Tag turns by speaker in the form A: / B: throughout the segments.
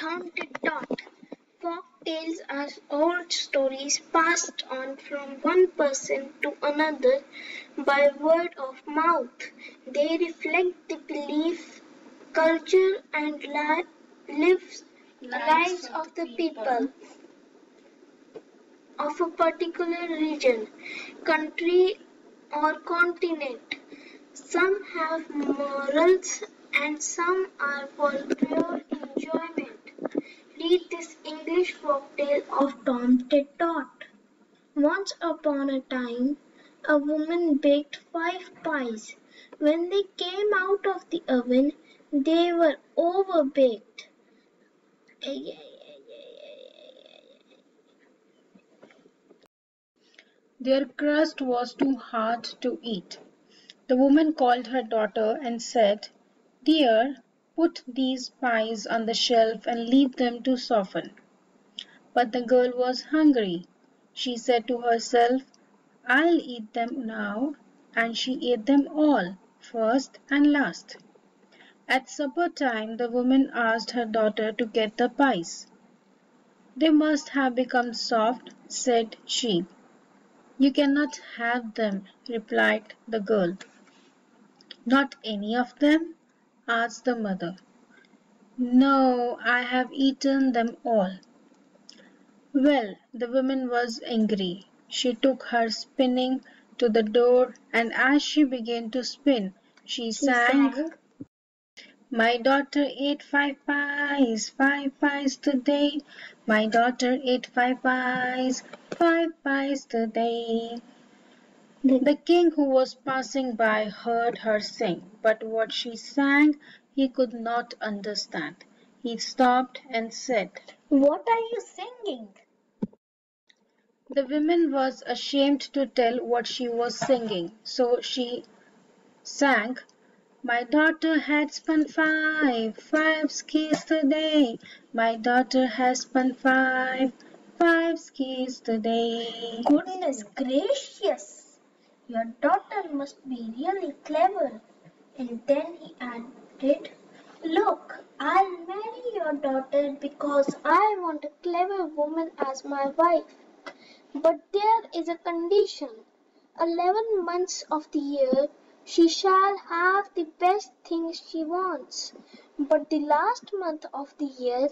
A: Tom. Folk tales are old stories passed on from one person to another by word of mouth. They reflect the belief, culture, and li- lives, lives of the people of a particular region, country, or continent. Some have morals and some are for pure enjoyment. Read this English folktale of Tom Tit Tot. Once upon a time, a woman baked five pies. When they came out of the oven, they were overbaked.
B: Their crust was too hard to eat. The woman called her daughter and said, Dear, put these pies on the shelf and leave them to soften. But the girl was hungry. She said to herself, I'll eat them now, and she ate them all, first and last. At supper time the woman asked her daughter to get the pies. They must have become soft, said she. You cannot have them, replied the girl. Not any of them? Asked the mother. No, I have eaten them all. Well, the woman was angry. She took her spinning to the door, and as she began to spin, she sang, My daughter ate five pies, five pies today. My daughter ate five pies, five pies today. The king who was passing by heard her sing, but what she sang he could not understand. He stopped and said,
A: What are you singing?
B: The woman was ashamed to tell what she was singing, so she sang, My daughter had spun five, five skeins today. My daughter has spun five, five skeins today.
A: Goodness gracious! Your daughter must be really clever. And then he added, Look, I'll marry your daughter because I want a clever woman as my wife. But there is a condition. Eleven months of the year she shall have the best things she wants. But the last month of the year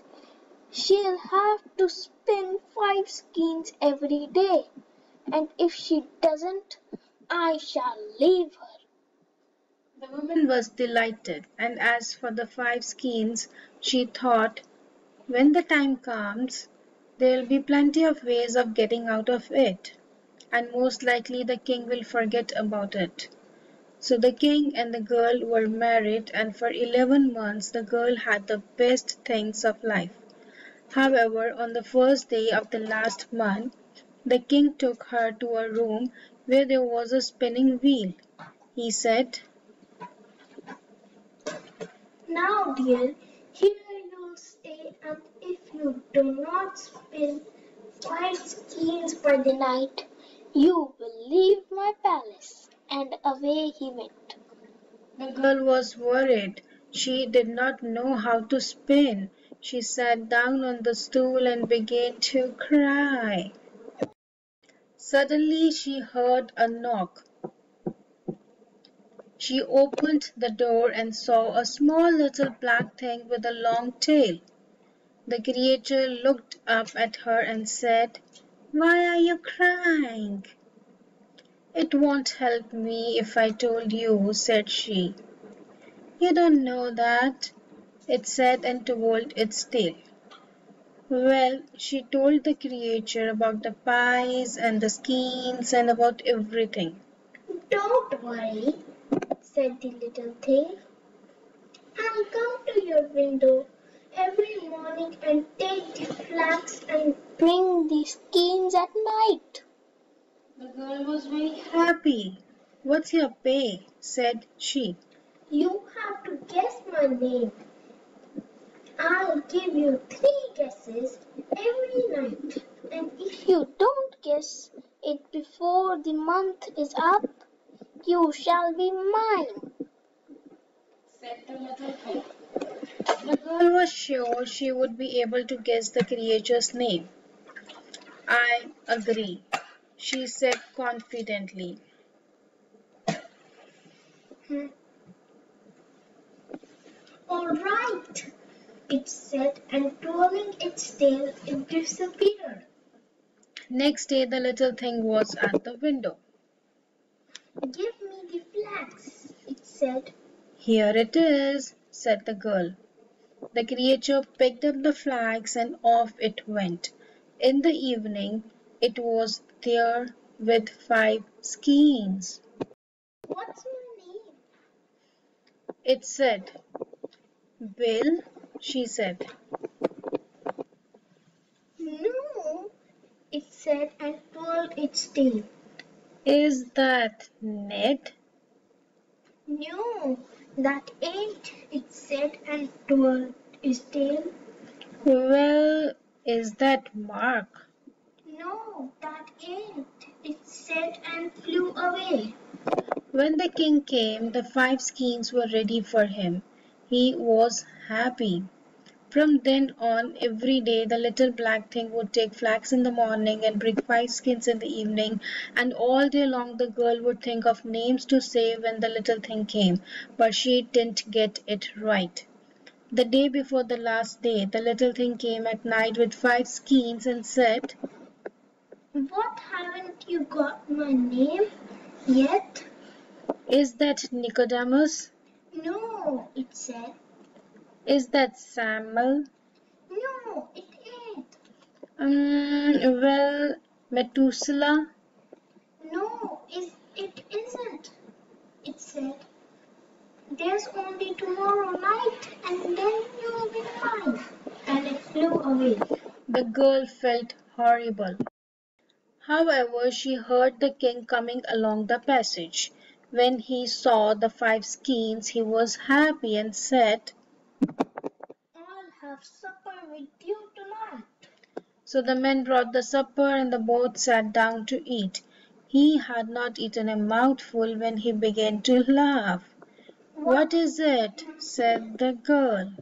A: she'll have to spin five skeins every day. And if she doesn't, I shall leave her.
B: The woman was delighted, and as for the five skeins, she thought, when the time comes, there'll be plenty of ways of getting out of it, and most likely the king will forget about it. So the king and the girl were married, and for eleven months the girl had the best things of life. However, on the first day of the last month, the king took her to a room where there was a spinning wheel. He said,
A: Now, dear, here you'll stay, and if you do not spin five skeins by the night, you will leave my palace. And away he went.
B: The girl was worried. She did not know how to spin. She sat down on the stool and began to cry. Suddenly she heard a knock. She opened the door and saw a small little black thing with a long tail. The creature looked up at her and said, Why are you crying? It won't help me if I told you, said she. You don't know that, it said and told its tail. Well, she told the creature about the pies and the skeins and about everything.
A: Don't worry, said the little thing. I'll come to your window every morning and take the flax and bring the skeins at night.
B: The girl was very happy. What's your pay? said she.
A: You have to guess my name. I'll give you three guesses every night. And if you don't guess it before the month is up, you shall be mine.
B: said the little thing. The girl was sure she would be able to guess the creature's name. I agree, she said confidently.
A: Hmm. All right, it said, and twirling its tail, it disappeared.
B: Next day, the little thing was at the window.
A: Give me the flax, it said.
B: Here it is, said the girl. The creature picked up the flax and off it went. In the evening, it was there with five skeins.
A: What's my name?
B: It said. Bill, she said.
A: No, it said and twirled its tail.
B: Is that Ned?
A: No, that ain't, it said and twirled its tail.
B: Well, is that Mark?
A: No, that ain't, it said and flew away.
B: When the king came, the five skeins were ready for him. He was happy. From then on, every day the little black thing would take flax in the morning and bring five skins in the evening, and all day long the girl would think of names to say when the little thing came, but she didn't get it right. The day before the last day, the little thing came at night with five skeins and said,
A: What haven't you got my name yet?
B: Is that Nicodemus?
A: No, it said.
B: Is that Samuel?
A: No, it ain't.
B: Um, well, Methuselah?
A: No, is it isn't. It said. There's only tomorrow night, and then you'll be mine. And it flew away.
B: The girl felt horrible. However, she heard the king coming along the passage. When he saw the five skeins, he was happy and said,
A: I'll have supper with you tonight.
B: So the men brought the supper and the both sat down to eat. He had not eaten a mouthful when he began to laugh. What is it? said the girl.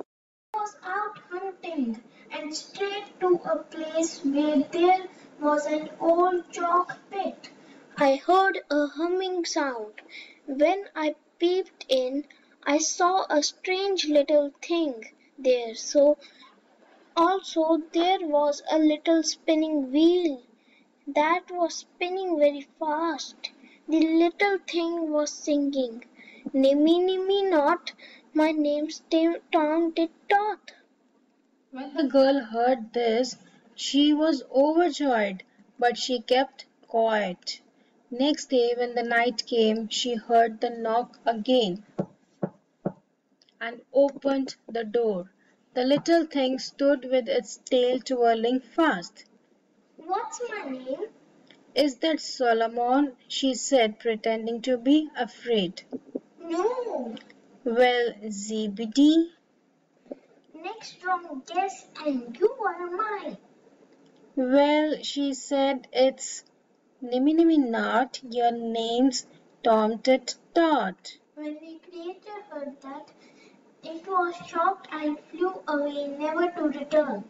A: I was out hunting and straight to a place where there was an old chalk pit. I heard a humming sound. When I peeped in, I saw a strange little thing there. So also there was a little spinning wheel that was spinning very fast. The little thing was singing, Nimmy nimmy not, my name's Tom Tit Tot.
B: When the girl heard this, she was overjoyed, but she kept quiet. Next day, when the night came, she heard the knock again and opened the door. The little thing stood with its tail twirling fast.
A: What's my name?
B: Is that Solomon? she said, pretending to be afraid.
A: No.
B: Well, Zebedee,
A: Next wrong guess and you are mine.
B: well, she said, it's Nimmy Nimmy Not, your name's Tom Tit Tot.
A: When the creature heard that, it was shocked and flew away never to return.